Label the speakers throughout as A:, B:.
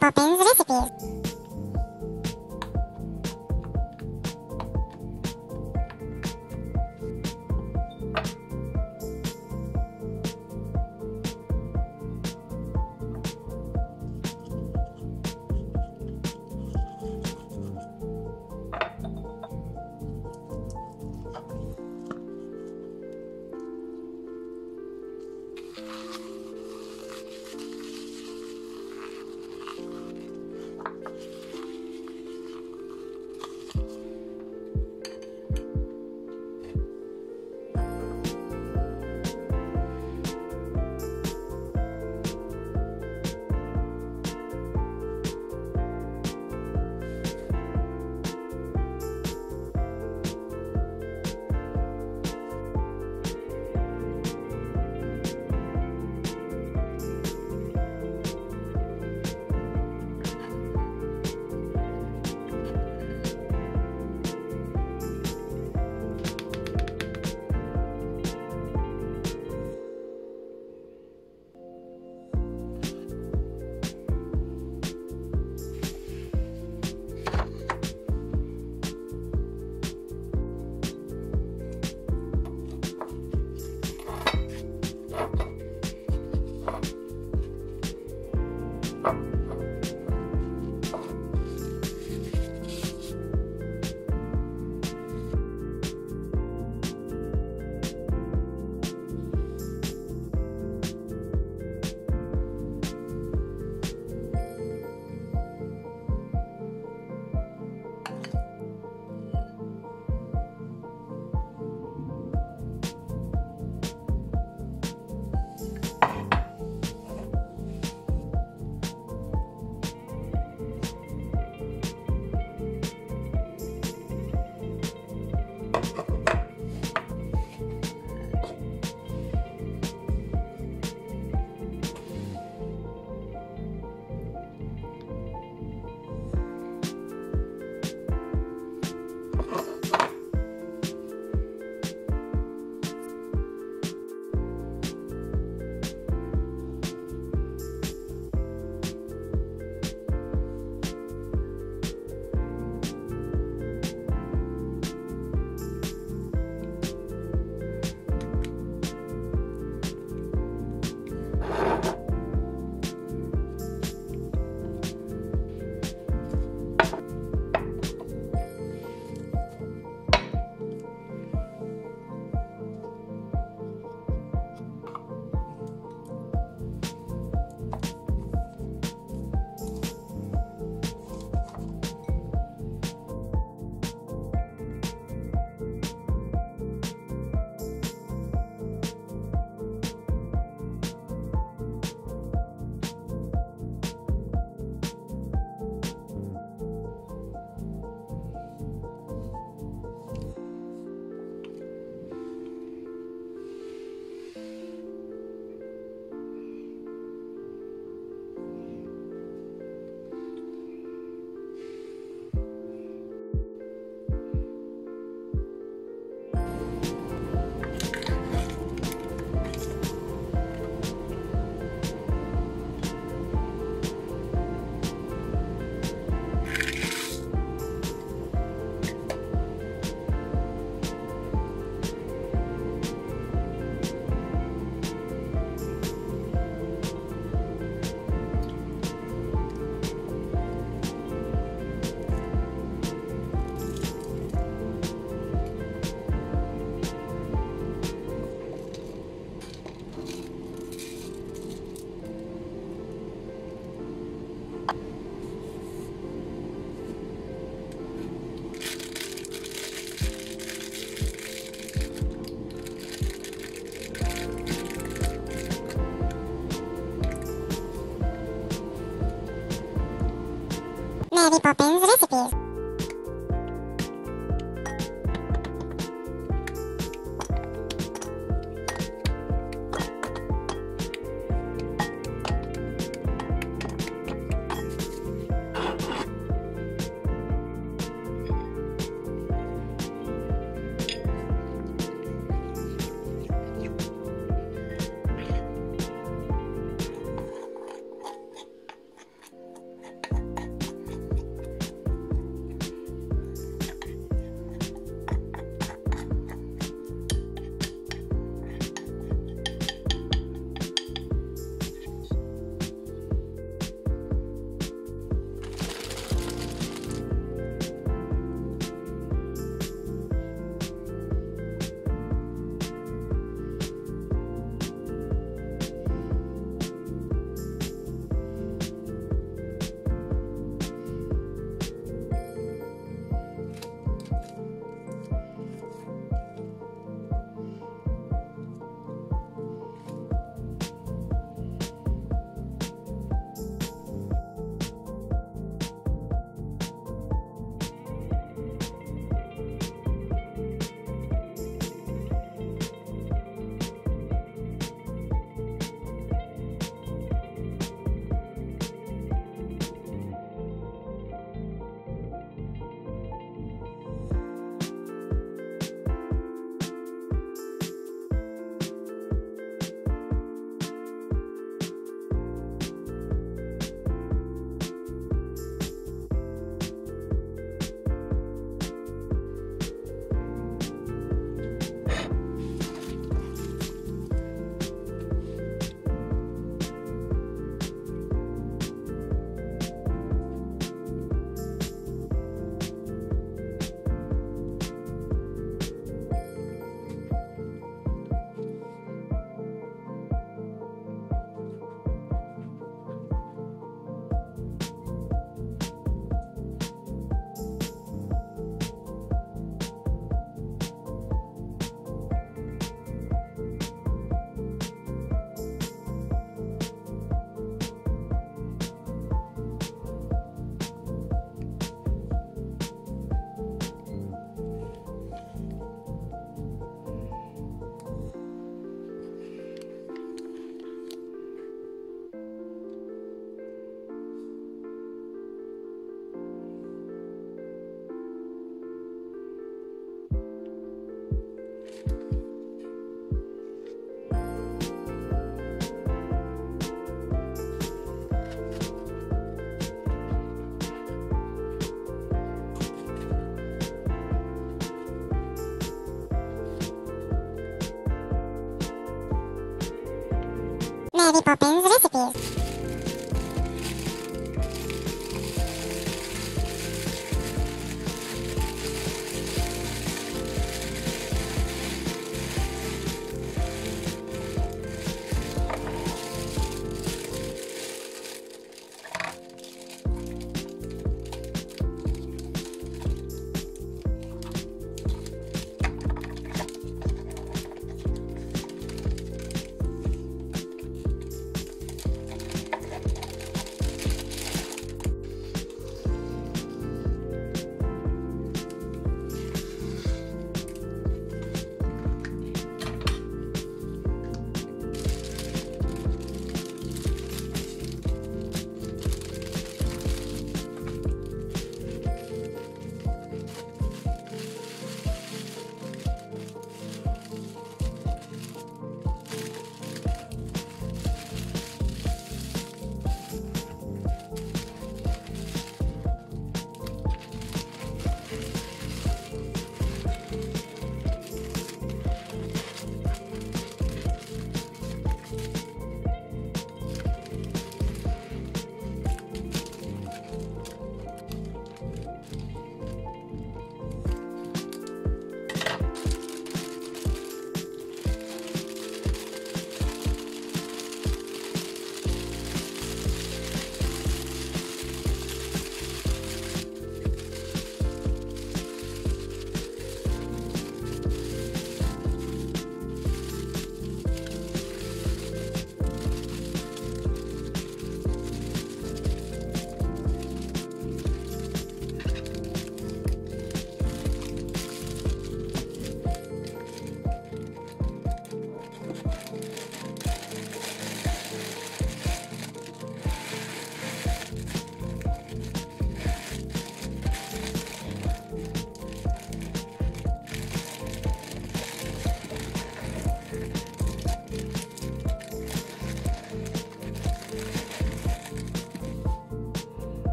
A: Mary Poppins Recipes. you. Mary Poppins Recipes. Mary Poppins Recipes.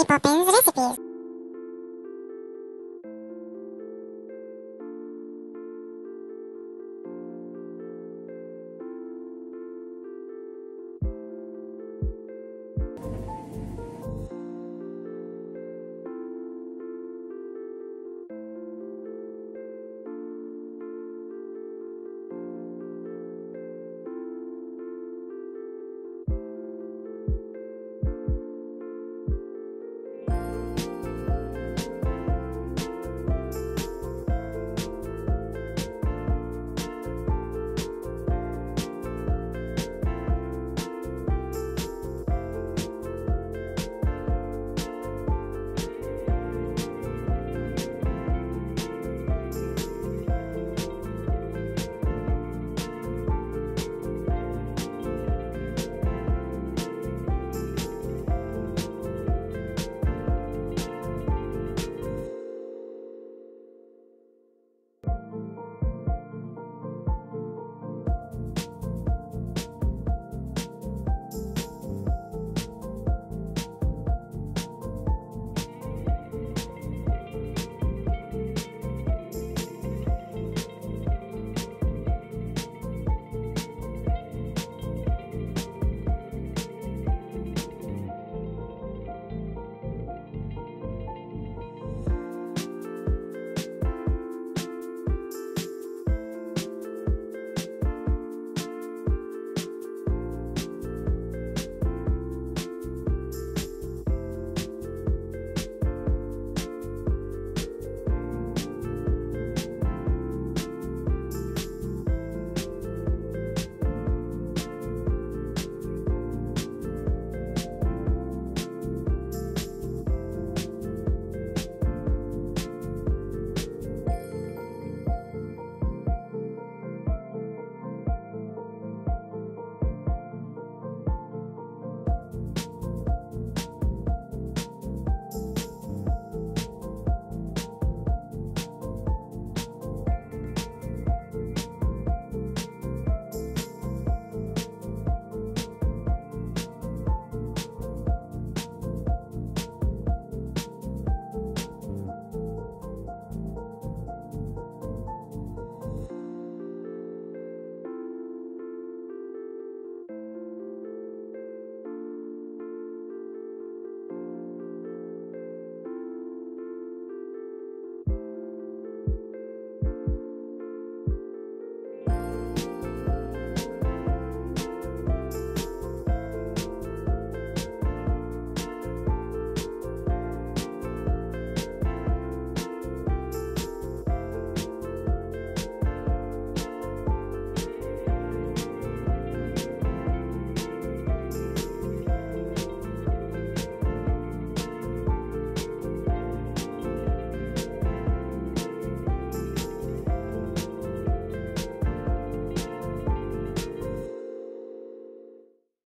A: リポペンズです。